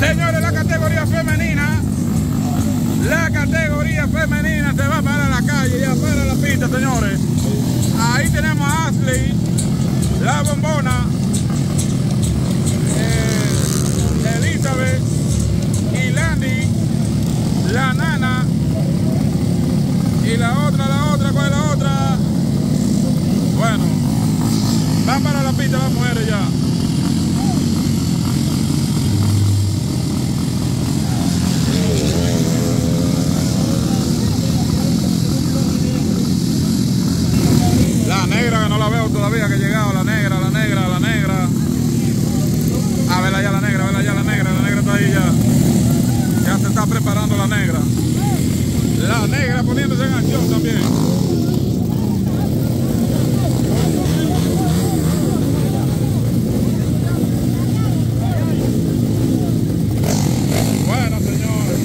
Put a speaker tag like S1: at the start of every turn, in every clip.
S1: Señores, la categoría femenina, la categoría femenina se va para la calle, ya para la pista, señores. Ahí tenemos a Ashley, la bombona, eh, Elizabeth y Landy, la nana y la otra, la otra, ¿cuál es la otra? Bueno, van para la pista las mujeres ya. La negra que no la veo todavía que ha llegado, la negra, la negra, la negra. A verla ya la negra, verla ya la negra, la negra está ahí ya. Ya se está preparando la negra. La negra poniéndose en acción también. Bueno, señores.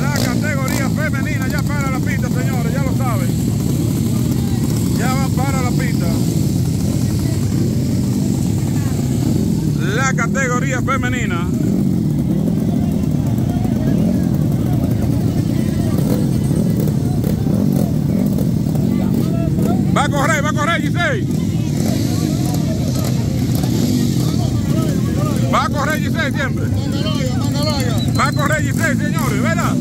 S1: La categoría femenina ya para la pista, señores, ya lo saben. Ya van para la pista. La categoría femenina. Va a correr, va a correr, Giselle. Va a correr Giselle siempre. Va a correr Giselle, señores, ¿verdad?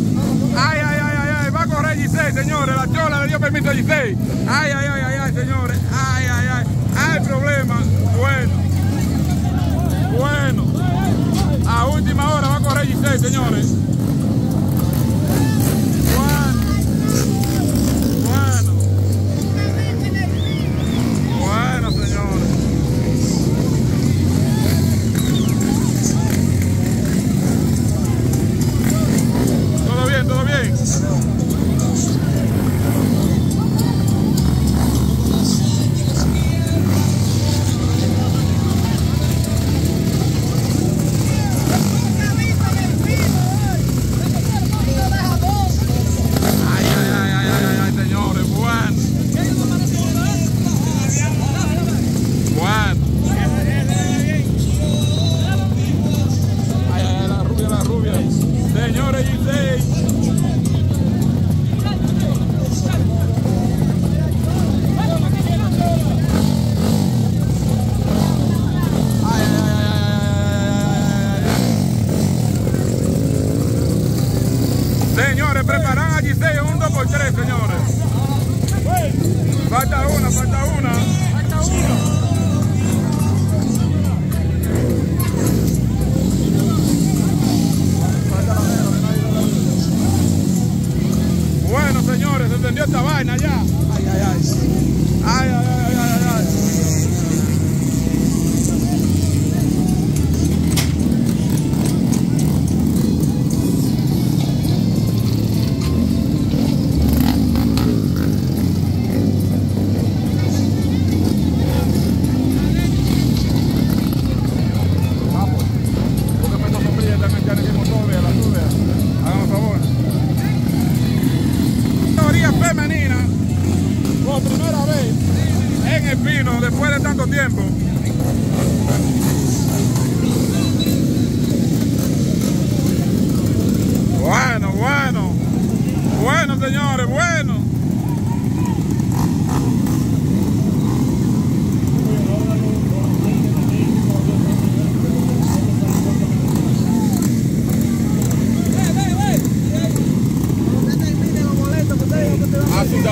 S1: Ay, ay, ay, ay, ay, va a correr Giselle, señores. La chola le dio permiso a Giselle. Ay, ay, ay, ay, ay, señores. Ay, ay, ay. Hay problema. Bueno. Bueno. A última hora va a correr Giselle, señores.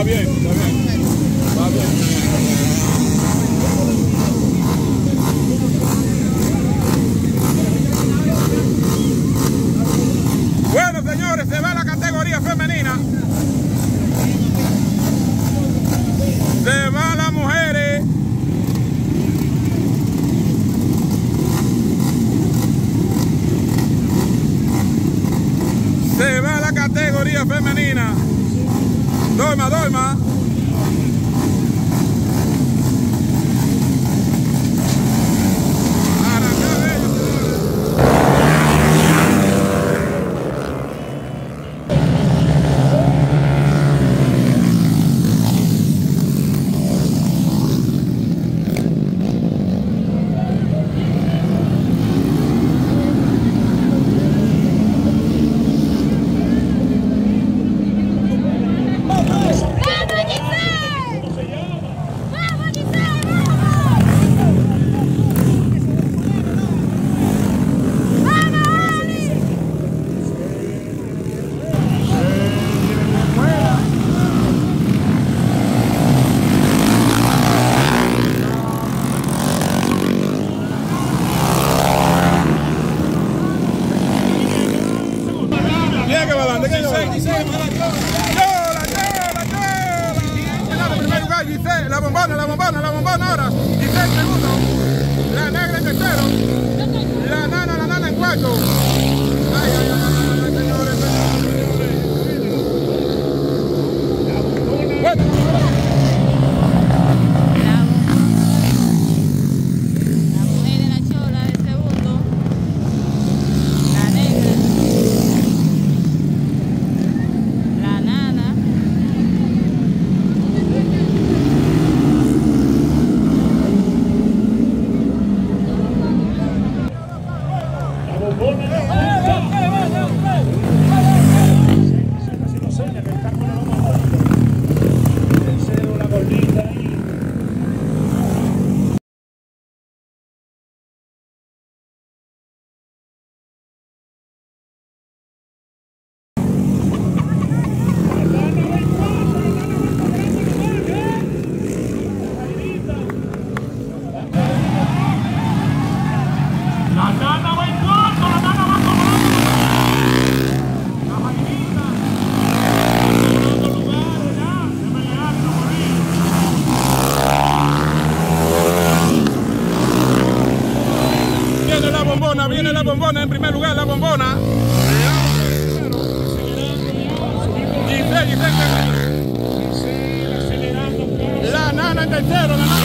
S1: Bien, está bien.
S2: Diz aí. bombona en primer lugar, la bombona. Giselle, Giselle,
S1: Giselle.
S2: La nana en tercero, la nana.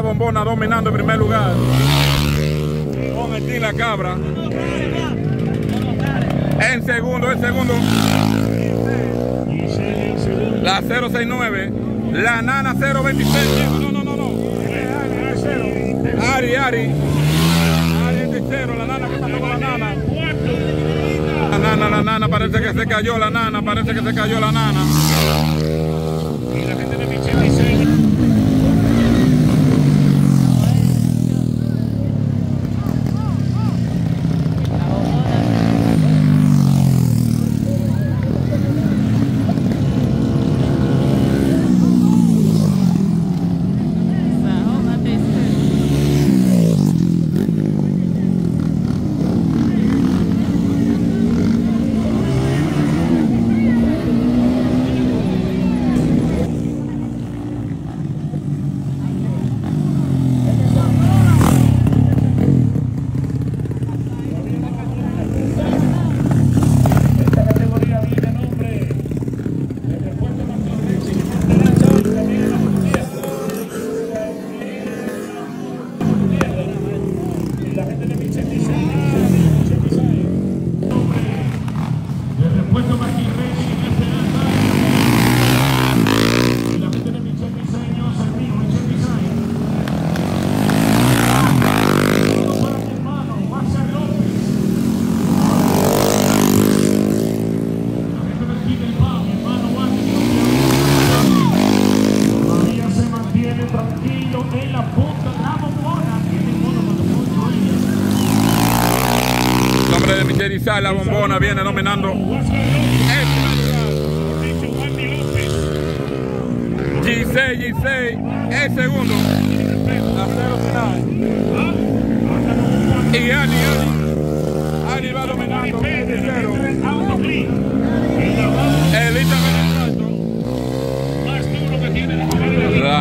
S3: bombona
S2: dominando en primer lugar. Con el la cabra. En segundo, en segundo. La 069. La nana 026. No, no, no, no. Ari, Ari. Ari es tercero. La nana que está con la nana. La nana, la nana, parece que se cayó la nana. Parece que se cayó la nana.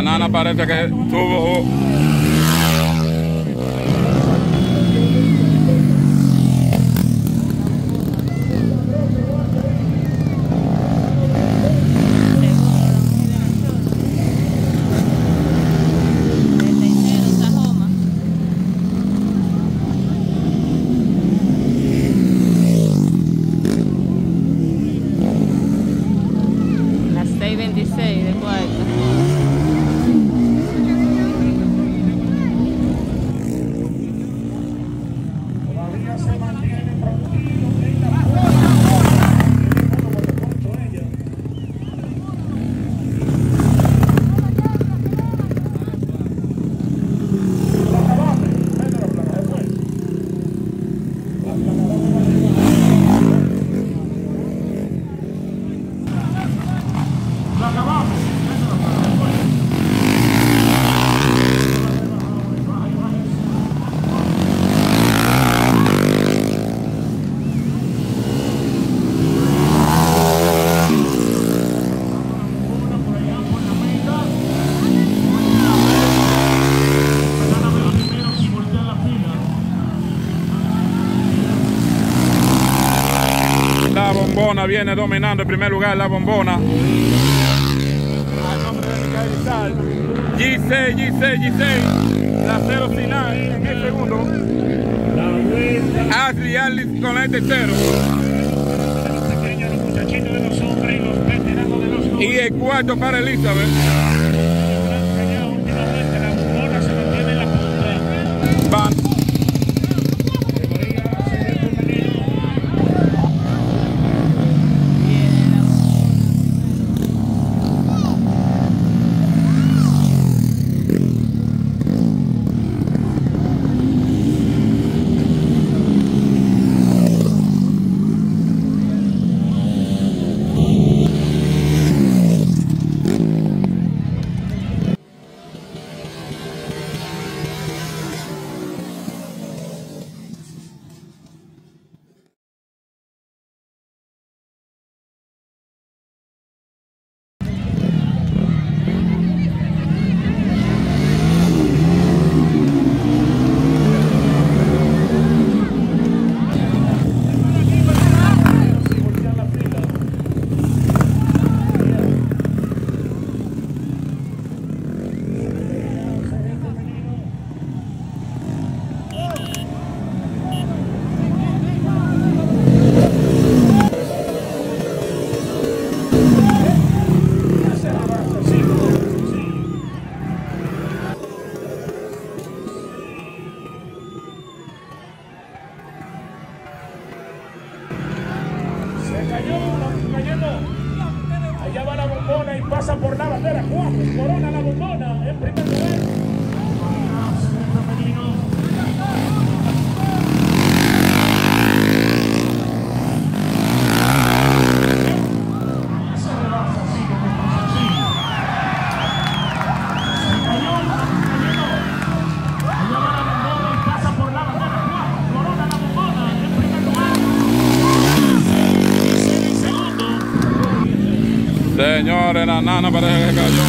S1: नाना पारे तक है तो
S4: वो bisogna
S1: mantenere tranquilli viene
S2: dominando
S1: en
S2: primer lugar la bombona. G6, G6, G6. La 0 final en el segundo. Ashley Alice con el tercero.
S1: Y
S2: el cuarto para Elizabeth.
S1: Señores, la nana parece que cayó.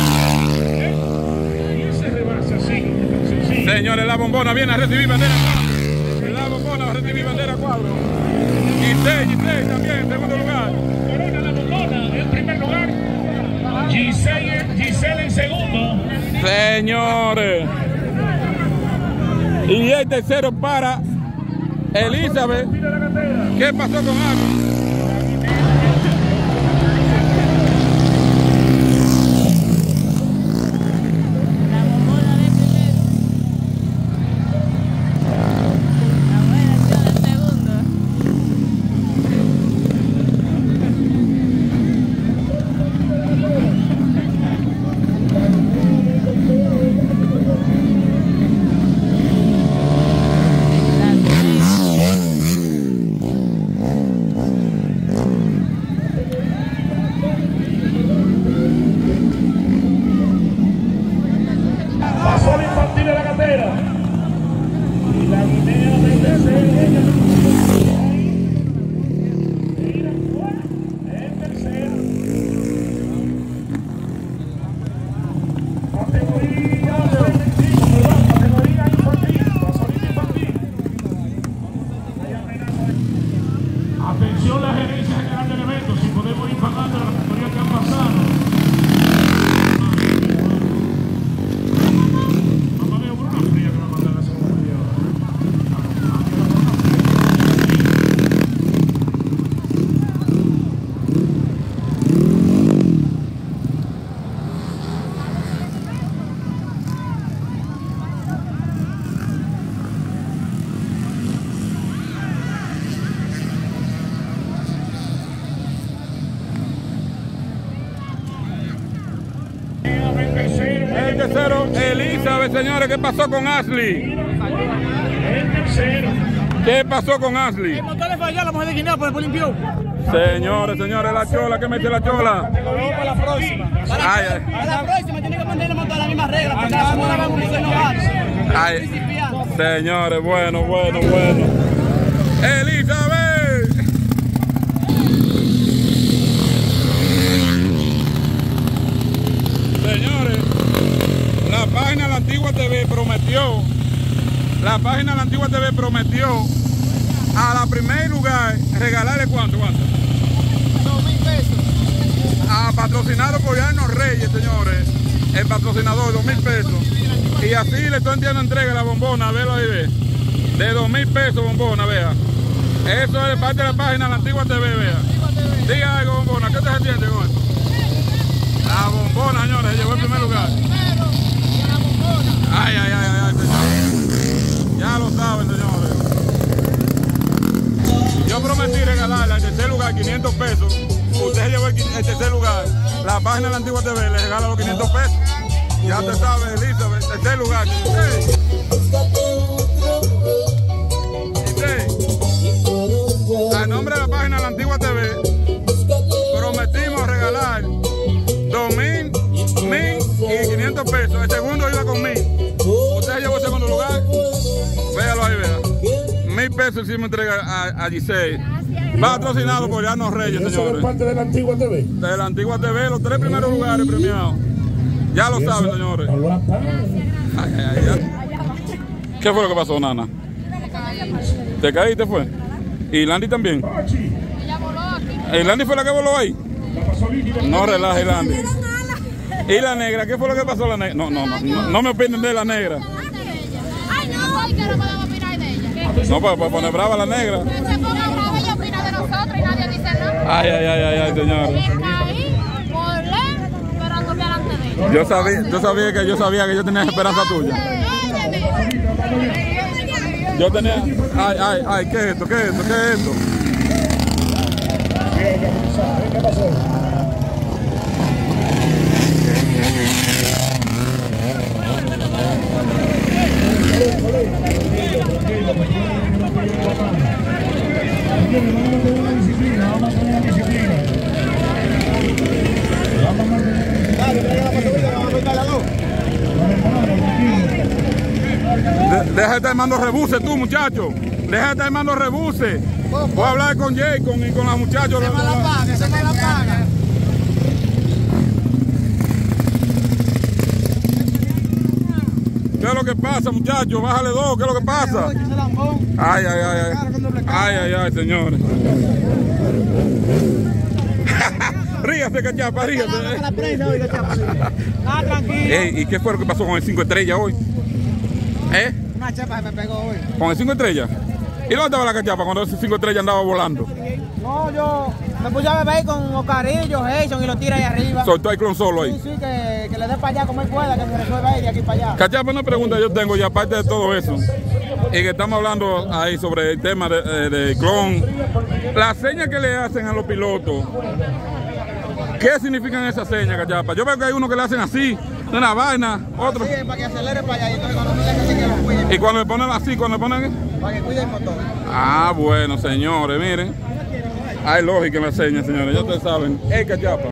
S2: Y se rebasa así. sencillo.
S1: Señores, la bombona viene a recibir bandera cuadro. La bombona va a recibir bandera cuadro. Giselle, Giselle también, en segundo lugar.
S2: Corona la bombona en primer lugar. Giselle, Giselle en segundo.
S1: Señores. Y el tercero para Elizabeth. ¿Qué pasó con Abby? Elizabeth, señores, ¿qué pasó con Ashley? ¿Qué pasó con Ashley?
S5: El motor le falló a la mujer de Guinea, pero después limpió.
S1: Señores, señores, la chola, ¿qué mete la chola?
S5: Para la próxima. Para,
S1: Ay, ay.
S5: para la próxima tiene que ponerle motor a las mismas reglas, porque la semana vamos a Principiando.
S1: señores, bueno, bueno, bueno. Elizabeth. Señores, la página de la Antigua TV prometió, la página de la Antigua TV prometió a la primer lugar regalarle cuánto, cuánto.
S5: Dos mil pesos.
S1: a patrocinado por Yarno Reyes, señores. El patrocinador, dos mil pesos. Y así le estoy entiendo entrega la bombona, velo ahí, ve. De dos mil pesos, bombona, vea. Eso es parte de la página de la Antigua TV, vea. Diga algo, bombona, ¿qué te entiende con esto? La bombona, señores, llegó en primer lugar. Ay, ay, ay, ay, señores. Ya lo saben, señores. Yo prometí regalarle al tercer lugar 500 pesos. Usted llevó el, el tercer lugar. La página de la Antigua TV le regala los 500 pesos. Ya te sabe, Elizabeth, tercer lugar. Hey. Hey. A nombre de la página de la Antigua TV, prometimos regalar 2 mil, mil y 500 pesos. El segundo iba con mil. Usted llevó el segundo lugar. Véalo ahí, vea. Mil pesos hicimos entrega a, a Giselle. Patrocinado por Llanos Reyes,
S2: Eso es
S1: señores.
S2: parte de la antigua TV.
S1: De la antigua TV, los tres primeros lugares premiados. Ya lo saben, señores. Ay, ay, ay. ¿Qué fue lo que pasó, Nana? ¿Te caíste fue? ¿Y Landy también? ¿Y Landy fue la que voló ahí? No relaje, Landy. ¿Y la negra? ¿Qué fue lo que pasó la negra? No, no, no, no, no me opinen de la negra.
S6: Ay, no, ¿y qué no podemos opinar de ella?
S1: No, pues, pues poner brava la negra.
S6: Que se ponga brava, ella opina de nosotros y nadie dice nada.
S1: Ay, ay, ay, ay, ay,
S6: ella.
S1: Yo sabía, yo sabía que yo sabía que yo tenía esperanza tuya. Yo tenía. Ay, ay, ay, ¿qué es esto? ¿Qué es esto? ¿Qué es esto?
S2: ¿Qué pasó? Vamos a tener una disciplina, vamos a tener una disciplina. Vamos a mantener
S5: Dale, traiga la patrulla, vamos a cortar la luz.
S1: De- deja de estar mando rebuse tú, muchacho. Deja de estar mando rebuse. Voy a hablar con Jay con, y con los muchachos.
S5: Se me la paga, se me la paga.
S1: ¿Qué es lo que pasa, muchachos? Bájale dos, ¿qué es lo que pasa? Ay, ay, ay, ay. Ay, ay, ay, señores. ríase, cachapa, ríase.
S5: Ah, tranquilo.
S1: ¿y qué fue lo que pasó con el 5 estrellas hoy? ¿Eh?
S5: Una chapa se me pegó hoy.
S1: ¿Con el 5 estrellas? ¿Y dónde estaba la cachapa cuando ese 5 estrellas andaba volando?
S5: No, yo me puse a beber con Oscarillo, Jason y lo tira ahí arriba.
S1: Soltó el clon solo
S5: Sí,
S1: ahí.
S5: sí, que, que le dé para allá como él pueda, que se resuelva ahí de aquí para allá.
S1: Cachapa, una pregunta yo tengo y aparte de todo eso, y que estamos hablando ahí sobre el tema de, eh, de clon, las señas que le hacen a los pilotos, ¿qué significan esas señas, Cachapa? Yo veo que hay uno que le hacen así, una vaina, otro,
S5: Sí, para que acelere para allá y entonces cuando que lo
S1: y le ponen así, cuando le ponen...
S5: para que cuide el motor.
S1: Ah, bueno, señores, miren. Hay lógica en las señas, señores, ya ustedes saben. ¡Ey, Cachapa!